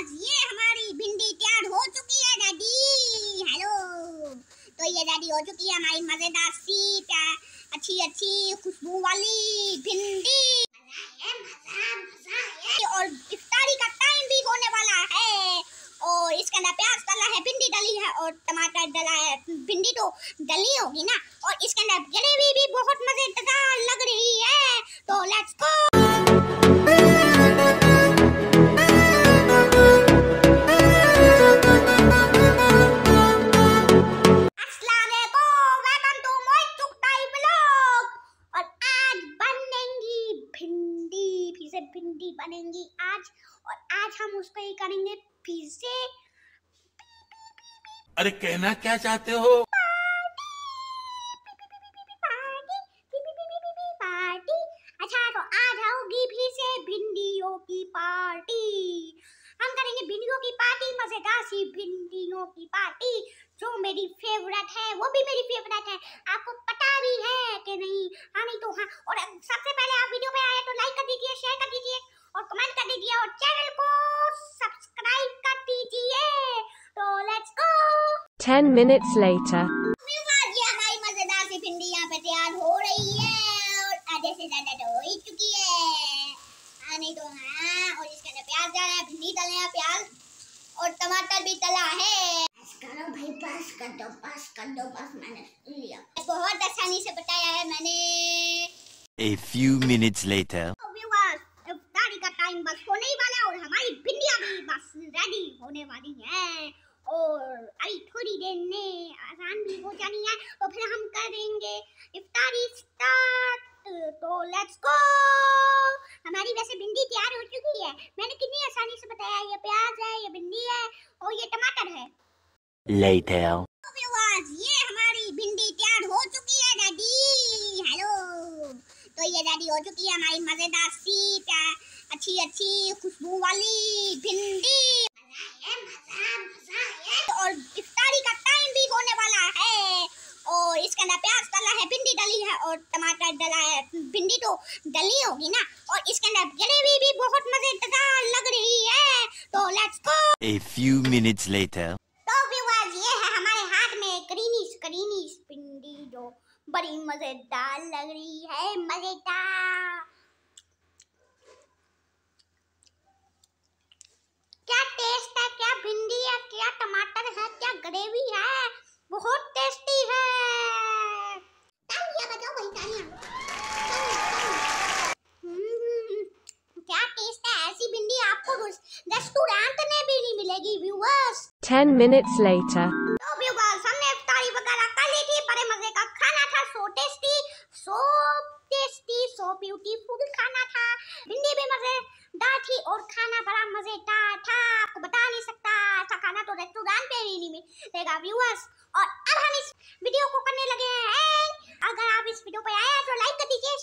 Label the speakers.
Speaker 1: Viewers ये हमारी भिंडी तैयार हो चुकी है, डैडी। हेलो। तो ये डैडी हो चुकी है हमारी मज़ेदार सी प्यार अच्छी अच्छी खुशबू वाली भिंडी। और इफ्तारी का टाइम भी होने वाला है। और इसके अंदर प्याज डाला है, भिंडी डली है, और टमाटर डला है, भिंडी तो डली होगी ना। और इसके अंदर ग्रेवी भी बहुत मज़ेदार लग रही है। तो लेट्स गो भिंडी बनेंगी आज और आज हम उसको ये करेंगे फिर से।
Speaker 2: अरे कहना क्या चाहते हो?
Speaker 1: Party. P P P P P P party. अच्छा तो आज होगी फिर से भिंडियों की पार्टी। हम करेंगे भिंडियों की पार्टी मज़ेदार सी भिंडियों की पार्टी। जो मेरी फेवरेट है वो भी मेरी फेवरेट है। आपको पता भी है कि नहीं? हाँ नहीं तो हाँ। और सबसे पहले आप वीडियो पे आए तो लाइक कर दीजिए शेयर कर दीजिए और कमेंट कर दीजिए और चैनल को सब्सक्राइब कर दीजिए। तो लेट्स गो
Speaker 3: 10 minutes later.
Speaker 1: ये हमारी मज़ेदार सी भिंडी यहाँ पे तैयार हो रही है और आधे से ज़्यादा तो हो ही चुकी है। हाँ नहीं तो हाँ और इसके अंदर प्याज डाला है भिंडी डाले हैं प्याज और टमाटर भी तला है। करो भाई बस कर दो बस कर दो बस मैंने लिया। बहुत आसानी से बताया है मैंने।
Speaker 4: A few minutes later.
Speaker 1: तो व्यूअर्स, इफ्तारी का टाइम बस होने ही वाला है और हमारी भिंडियाँ भी बस रेडी होने वाली हैं। और अभी थोड़ी देर में आसान भी हो जानी है तो फिर हम करेंगे इफ्तारी स्टार्ट तो लेट्स गो हमारी वैसे भिंडी तैयार हो चुकी है। मैंने कितनी आसानी से बताया, ये प्याज है, ये भिंडी है और ये टमाटर है।
Speaker 4: Later.
Speaker 1: तो व्यूअर्स, ये हमारी भिंडी तैयार हो चुकी है डैडी हेलो तो ये डैडी हो चुकी है हमारी मज़ेदार सी प्यार अच्छी अच्छी खुशबू वाली भिंडी मज़ा है मज़ा मज़ा है और इफ्तारी का टाइम भी होने वाला है और इसके अंदर प्याज डाला है भिंडी डली है और टमाटर डला है भिंडी तो डली होगी ना और इसके अंदर ग्रेवी भी बहुत मज़ेदार लग रही है तो let's go
Speaker 4: A few minutes later.
Speaker 1: तो व्यूअर्स ये है हमारे हाथ में करीनी करीनी पिंडी जो बड़ी मज़ेदार लग रही है मज़ेदार। क्या टेस्ट है क्या भिंडी है क्या टमाटर है क्या ग्रेवी है? बहुत टेस्टी है। हम्म, क्या टेस्ट है ऐसी भिंडी आपको रेस्टोरेंट में भी नहीं मिलेगी व्यूअर्स
Speaker 3: 10 minutes later.
Speaker 1: तो व्यूअर्स हमने इफ्तारी वगैरह कर ली थी बड़े मज़े का खाना था so tasty so tasty so beautiful खाना था। भिंडी भी मज़ेदार थी और खाना बड़ा मज़ेदार था आपको बता नहीं सकता, ऐसा खाना तो रेस्टोरेंट पे भी नहीं मिलेगा व्यूअर्स और अब हम इस वीडियो को करने लगे हैं। अगर आप इस वीडियो पर आए हैं तो लाइक कर दीजिए